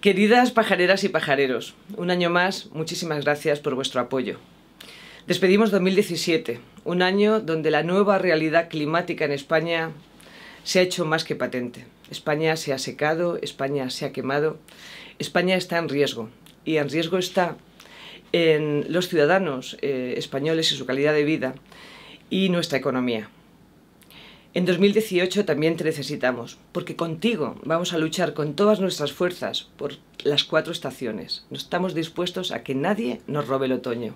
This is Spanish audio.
Queridas pajareras y pajareros, un año más, muchísimas gracias por vuestro apoyo. Despedimos 2017, un año donde la nueva realidad climática en España se ha hecho más que patente. España se ha secado, España se ha quemado, España está en riesgo y en riesgo está en los ciudadanos eh, españoles y su calidad de vida y nuestra economía. En 2018 también te necesitamos, porque contigo vamos a luchar con todas nuestras fuerzas por las cuatro estaciones. No estamos dispuestos a que nadie nos robe el otoño.